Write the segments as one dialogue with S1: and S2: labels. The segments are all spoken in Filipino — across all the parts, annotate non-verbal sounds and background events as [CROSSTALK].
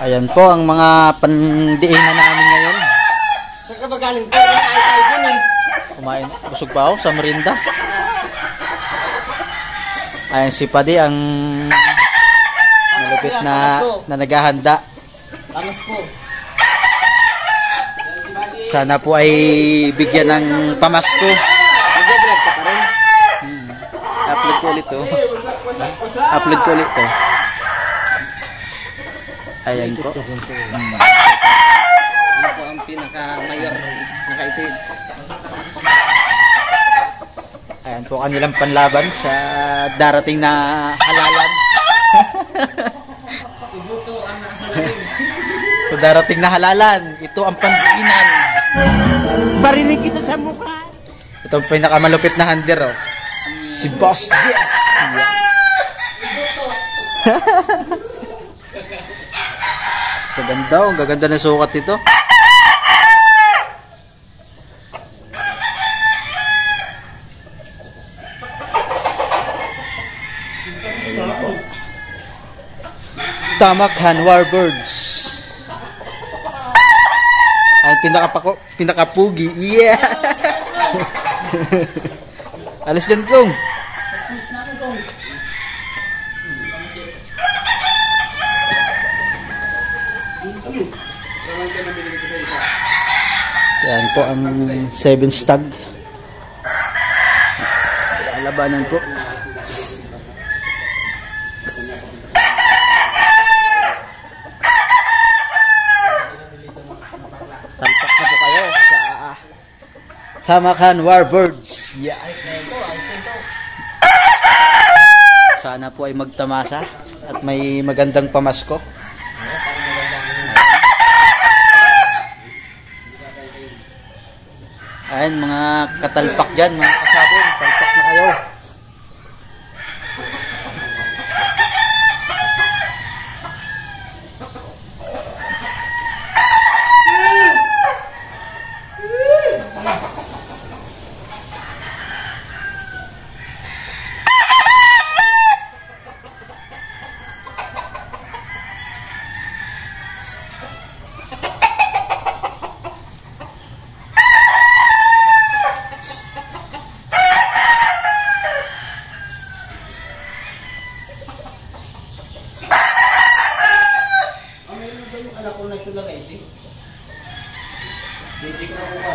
S1: Ayan po ang mga pandiinan namin ngayon.
S2: Saan ka ba galing dun eh.
S1: Kumain. Busog pa ako sa merinda. Ayan si Padi ang malupit na, na naghahanda.
S2: Tamas po.
S1: Sana po ay bigyan ng pamasko.
S2: Nag-vlog ka pa rin.
S1: Upload ko ulit to. Upload ko ulit to. Ayan po.
S2: Ano po ang pinaka-mayor nakaitin?
S1: Ayan po kanilang panlaban sa darating na halalan.
S2: Ibuto ang nakasalarin.
S1: sa darating na halalan, ito ang pandiinan.
S2: Barinig kita sa mukha.
S1: Ito ang pinakamalupit na hander, oh. Si Boss Jess. Yeah. [LAUGHS] Gaganda, oh. Gaganda na sukat ito. Ayan po. Tamakhan Warbirds. Ang pinaka pinakapugi. Yeah. [LAUGHS] Alis dyan, Kong. Yan po ang seven stag. Labanan po. Talpak na po kayo sa Samakan Warbirds. Yeah. Sana po ay magtamasa at may magandang pamasko. Ayan mga katalpak dyan, mga kasabon, talpak na kayo.
S2: Hindi ko na kuha.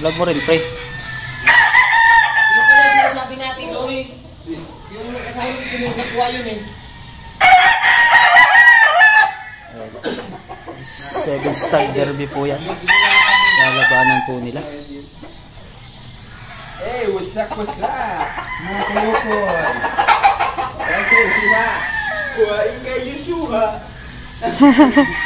S1: Vlog mo rin, pre.
S2: Yung pala yung sinasabi natin, no? Yung kasama ko kinukuha yun eh.
S1: Seven stag derby po yan. Lalabanan po nila.
S3: Hey, what's up, what's up? Mga 我应该优秀吧。哈哈哈。